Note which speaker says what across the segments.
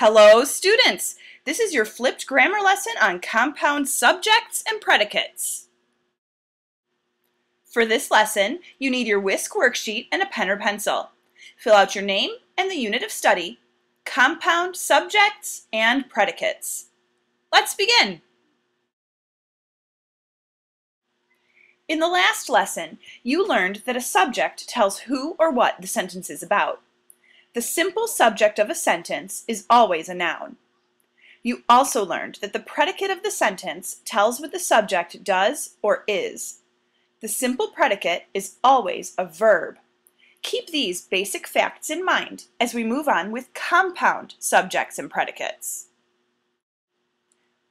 Speaker 1: Hello, students! This is your flipped grammar lesson on compound subjects and predicates. For this lesson, you need your WSQ worksheet and a pen or pencil. Fill out your name and the unit of study, compound subjects and predicates. Let's begin! In the last lesson, you learned that a subject tells who or what the sentence is about. The simple subject of a sentence is always a noun. You also learned that the predicate of the sentence tells what the subject does or is. The simple predicate is always a verb. Keep these basic facts in mind as we move on with compound subjects and predicates.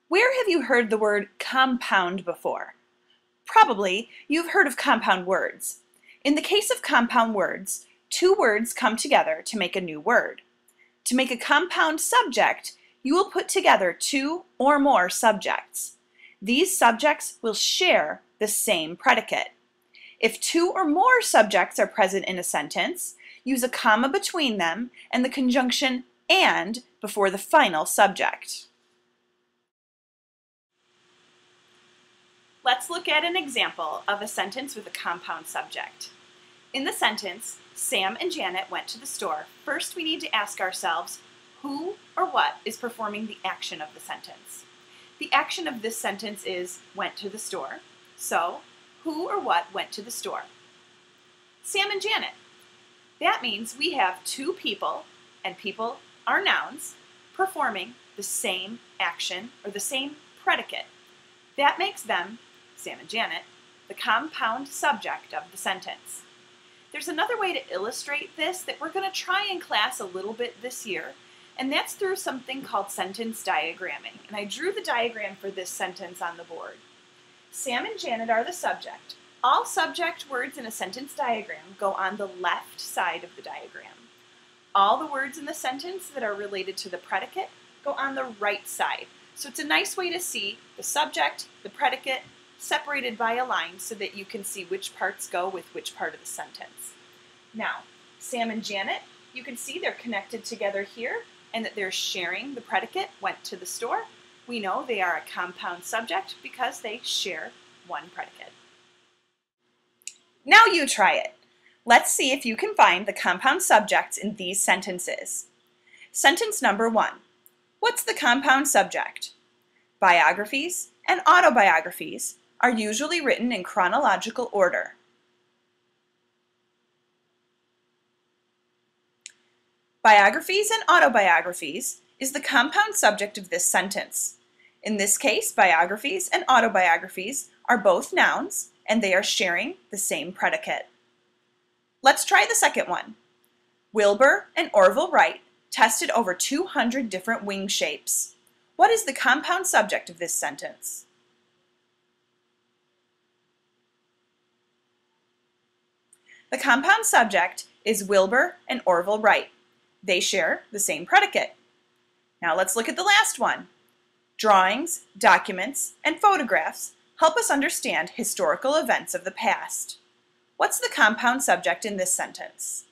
Speaker 1: Where have you heard the word compound before? Probably you've heard of compound words. In the case of compound words, two words come together to make a new word. To make a compound subject, you will put together two or more subjects. These subjects will share the same predicate. If two or more subjects are present in a sentence, use a comma between them and the conjunction and before the final subject. Let's look at an example of a sentence with a compound subject. In the sentence, Sam and Janet went to the store. First, we need to ask ourselves who or what is performing the action of the sentence. The action of this sentence is went to the store. So, who or what went to the store? Sam and Janet. That means we have two people, and people are nouns, performing the same action or the same predicate. That makes them, Sam and Janet, the compound subject of the sentence. There's another way to illustrate this that we're going to try in class a little bit this year, and that's through something called sentence diagramming. And I drew the diagram for this sentence on the board. Sam and Janet are the subject. All subject words in a sentence diagram go on the left side of the diagram. All the words in the sentence that are related to the predicate go on the right side. So it's a nice way to see the subject, the predicate, separated by a line so that you can see which parts go with which part of the sentence. Now, Sam and Janet, you can see they're connected together here and that they're sharing the predicate, went to the store. We know they are a compound subject because they share one predicate. Now you try it. Let's see if you can find the compound subjects in these sentences. Sentence number one. What's the compound subject? Biographies and autobiographies are usually written in chronological order. Biographies and autobiographies is the compound subject of this sentence. In this case, biographies and autobiographies are both nouns and they are sharing the same predicate. Let's try the second one. Wilbur and Orville Wright tested over 200 different wing shapes. What is the compound subject of this sentence? The compound subject is Wilbur and Orville Wright. They share the same predicate. Now let's look at the last one. Drawings, documents, and photographs help us understand historical events of the past. What's the compound subject in this sentence?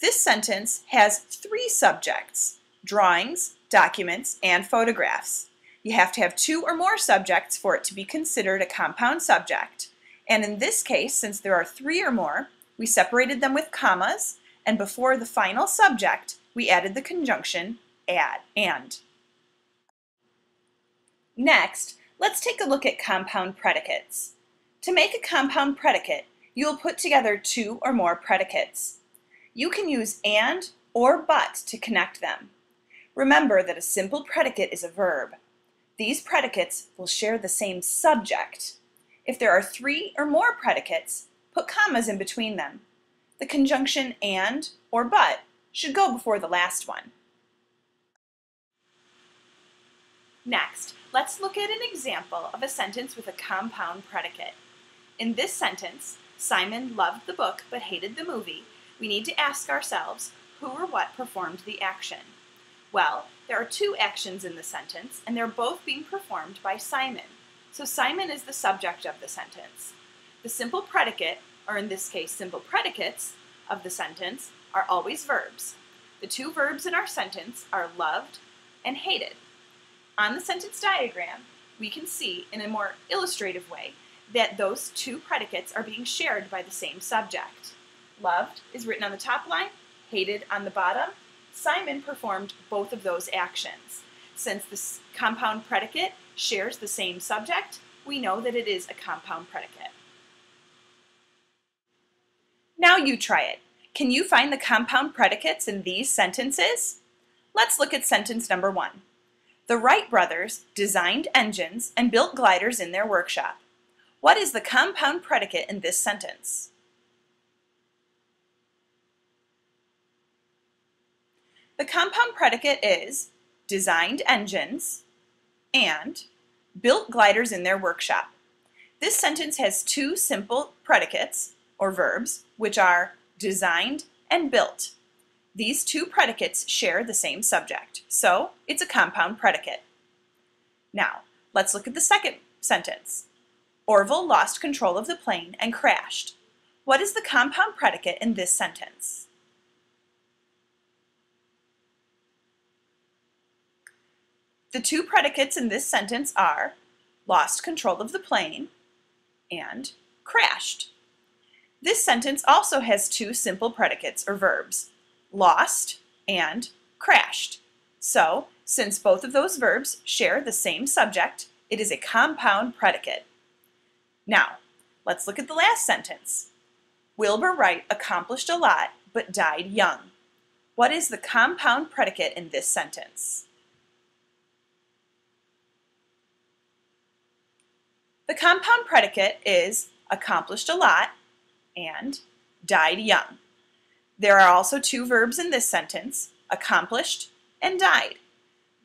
Speaker 1: This sentence has three subjects, drawings, documents, and photographs. You have to have two or more subjects for it to be considered a compound subject. And in this case, since there are three or more, we separated them with commas, and before the final subject, we added the conjunction add, and. Next, let's take a look at compound predicates. To make a compound predicate, you will put together two or more predicates. You can use and or but to connect them. Remember that a simple predicate is a verb. These predicates will share the same subject. If there are three or more predicates, put commas in between them. The conjunction and or but should go before the last one. Next, let's look at an example of a sentence with a compound predicate. In this sentence, Simon loved the book but hated the movie. We need to ask ourselves who or what performed the action. Well, there are two actions in the sentence, and they're both being performed by Simon. So Simon is the subject of the sentence. The simple predicate or in this case simple predicates, of the sentence are always verbs. The two verbs in our sentence are loved and hated. On the sentence diagram, we can see in a more illustrative way that those two predicates are being shared by the same subject. Loved is written on the top line, hated on the bottom. Simon performed both of those actions. Since the compound predicate shares the same subject, we know that it is a compound predicate. Now you try it. Can you find the compound predicates in these sentences? Let's look at sentence number one. The Wright brothers designed engines and built gliders in their workshop. What is the compound predicate in this sentence? The compound predicate is designed engines and built gliders in their workshop. This sentence has two simple predicates, or verbs, which are designed and built. These two predicates share the same subject, so it's a compound predicate. Now, let's look at the second sentence. Orville lost control of the plane and crashed. What is the compound predicate in this sentence? The two predicates in this sentence are lost control of the plane and crashed. This sentence also has two simple predicates or verbs, lost and crashed. So, since both of those verbs share the same subject, it is a compound predicate. Now, let's look at the last sentence. Wilbur Wright accomplished a lot but died young. What is the compound predicate in this sentence? The compound predicate is accomplished a lot and died young. There are also two verbs in this sentence, accomplished and died.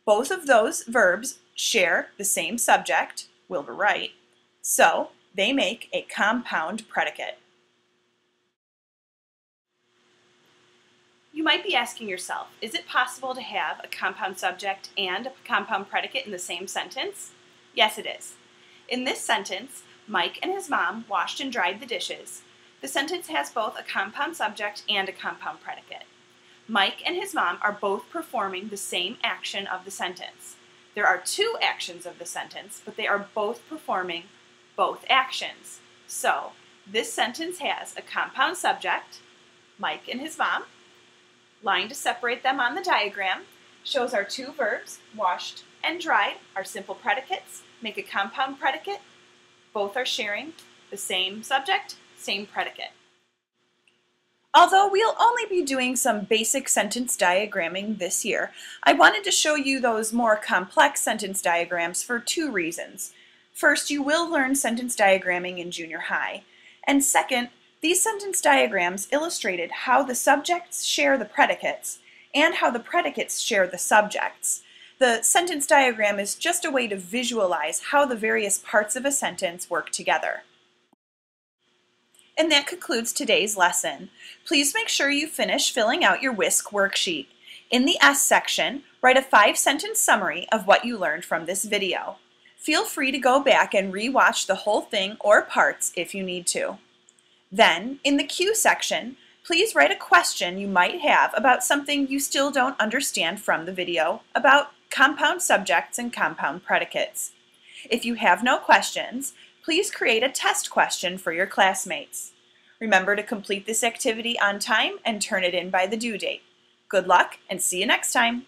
Speaker 1: Both of those verbs share the same subject, Wilbur Wright, so they make a compound predicate. You might be asking yourself, is it possible to have a compound subject and a compound predicate in the same sentence? Yes, it is. In this sentence, Mike and his mom washed and dried the dishes. The sentence has both a compound subject and a compound predicate. Mike and his mom are both performing the same action of the sentence. There are two actions of the sentence, but they are both performing both actions. So, this sentence has a compound subject, Mike and his mom. Line to separate them on the diagram shows our two verbs, washed and dried, are simple predicates, make a compound predicate. Both are sharing the same subject, same predicate. Although we'll only be doing some basic sentence diagramming this year, I wanted to show you those more complex sentence diagrams for two reasons. First, you will learn sentence diagramming in junior high. And second, these sentence diagrams illustrated how the subjects share the predicates and how the predicates share the subjects. The sentence diagram is just a way to visualize how the various parts of a sentence work together. And that concludes today's lesson. Please make sure you finish filling out your WSQ worksheet. In the S section, write a five-sentence summary of what you learned from this video. Feel free to go back and re-watch the whole thing or parts if you need to. Then, in the Q section, please write a question you might have about something you still don't understand from the video about compound subjects and compound predicates. If you have no questions, please create a test question for your classmates. Remember to complete this activity on time and turn it in by the due date. Good luck and see you next time.